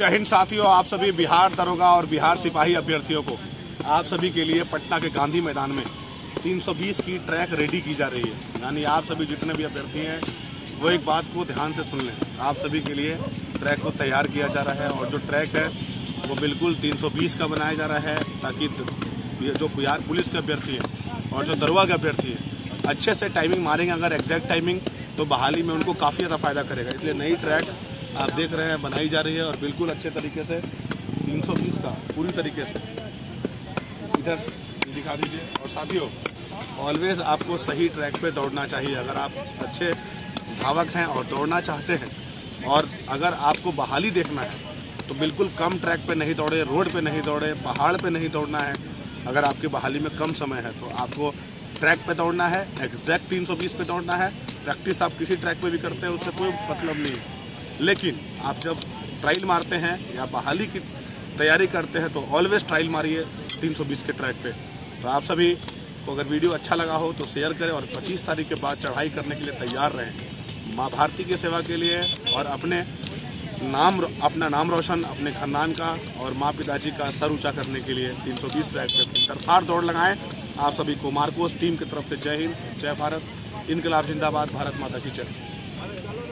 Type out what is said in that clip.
जय साथियों, आप सभी बिहार दरोगा और बिहार सिपाही अभ्यर्थियों को, आप सभी के लिए पटना के गांधी मैदान में 320 की ट्रैक रेडी की जा रही है। यानी आप सभी जितने भी अभ्यर्थी हैं, वो एक बात को ध्यान से सुन लें। आप सभी के लिए ट्रैक को तैयार किया जा रहा है और जो ट्रैक है, वो बिल्कुल 320 का बनाया जा रहा है, ताकि जो बिहार पुलिस के अभ्यर्थी हैं और जो दरोगा के अभ्यर्थी हैं, अच्छे से टाइमिंग मारेंगे। अगर एग्जैक्ट टाइमिंग तो बहाली में उनको काफ़ी ज़्यादा फ़ायदा करेगा। इसलिए नई ट्रैक आप देख रहे हैं, बनाई जा रही है और बिल्कुल अच्छे तरीके से 320 का, पूरी तरीके से। इधर दिखा दीजिए, और साथियों ऑलवेज आपको सही ट्रैक पे दौड़ना चाहिए। अगर आप अच्छे धावक हैं और दौड़ना चाहते हैं, और अगर आपको बहाली देखना है तो बिल्कुल कम ट्रैक पे नहीं दौड़े, रोड पे नहीं दौड़े, पहाड़ पे नहीं दौड़ना है। अगर आपकी बहाली में कम समय है तो आपको ट्रैक पे दौड़ना है एग्जैक्ट 320 पे दौड़ना है। प्रैक्टिस आप किसी ट्रैक पे भी करते हैं, उससे कोई मतलब नहीं है। लेकिन आप जब ट्रायल मारते हैं या बहाली की तैयारी करते हैं तो ऑलवेज ट्रायल मारिए 320 के ट्रैक पे। तो आप सभी को अगर वीडियो अच्छा लगा हो तो शेयर करें और 25 तारीख के बाद चढ़ाई करने के लिए तैयार रहें। माँ भारती की सेवा के लिए और अपने नाम अपना नाम रोशन, अपने खानदान का और माँ पिताजी का सर ऊँचा करने के लिए 320 ट्रैक पे तरफार दौड़ लगाएँ। आप सभी को मार्कोस टीम की तरफ़ से जय हिंद, जय भारत। इनकलाब जिंदाबाद, भारत माता की जय।